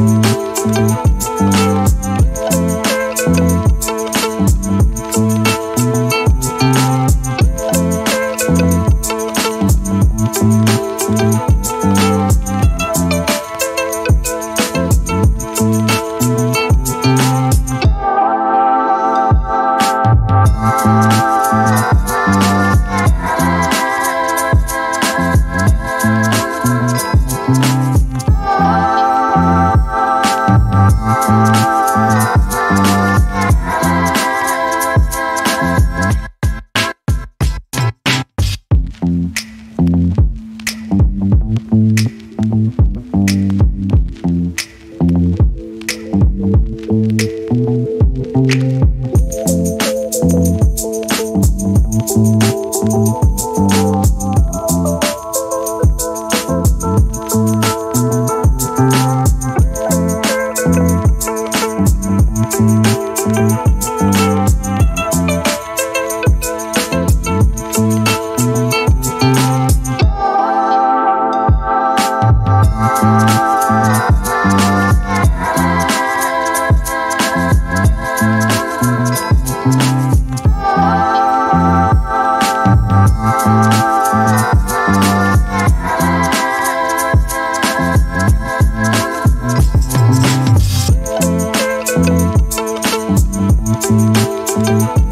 Podcast. Thank Thank